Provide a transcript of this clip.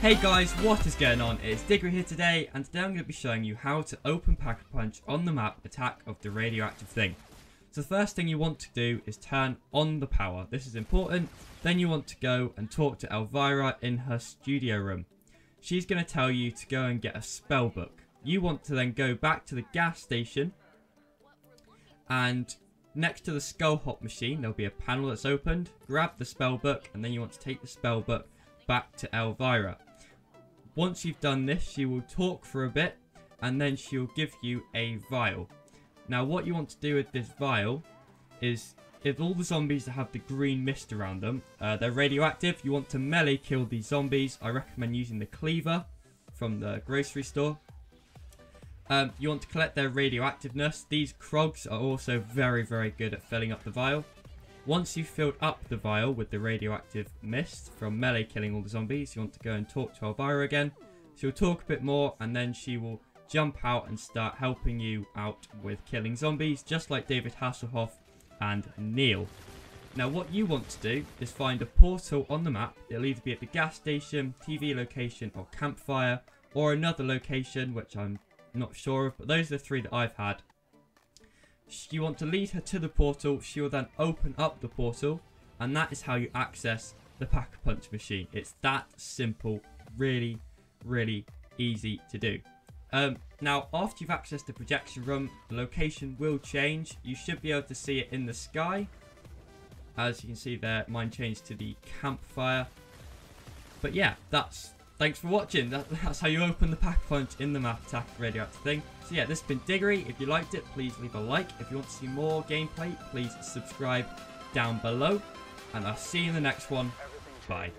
Hey guys, what is going on? It's Digger here today, and today I'm going to be showing you how to open Pack-a-Punch on the map Attack of the Radioactive Thing. So the first thing you want to do is turn on the power. This is important. Then you want to go and talk to Elvira in her studio room. She's going to tell you to go and get a spell book. You want to then go back to the gas station and next to the skull hop machine there'll be a panel that's opened. Grab the spell book and then you want to take the spell book back to Elvira. Once you've done this, she will talk for a bit and then she'll give you a vial. Now what you want to do with this vial is if all the zombies that have the green mist around them, uh, they're radioactive, you want to melee kill these zombies. I recommend using the cleaver from the grocery store. Um, you want to collect their radioactiveness. These Crogs are also very, very good at filling up the vial. Once you've filled up the vial with the radioactive mist from melee killing all the zombies, you want to go and talk to Elvira again. She'll talk a bit more and then she will jump out and start helping you out with killing zombies, just like David Hasselhoff and Neil. Now what you want to do is find a portal on the map. It'll either be at the gas station, TV location or campfire or another location which I'm not sure of, but those are the three that I've had you want to lead her to the portal. She will then open up the portal. And that is how you access the Pack-a-Punch machine. It's that simple. Really, really easy to do. Um, now, after you've accessed the projection room, the location will change. You should be able to see it in the sky. As you can see there, mine changed to the campfire. But yeah, that's Thanks for watching. That, that's how you open the Pack-a-Punch in the map attack radioactive thing. So yeah, this has been Diggory. If you liked it, please leave a like. If you want to see more gameplay, please subscribe down below. And I'll see you in the next one. Bye.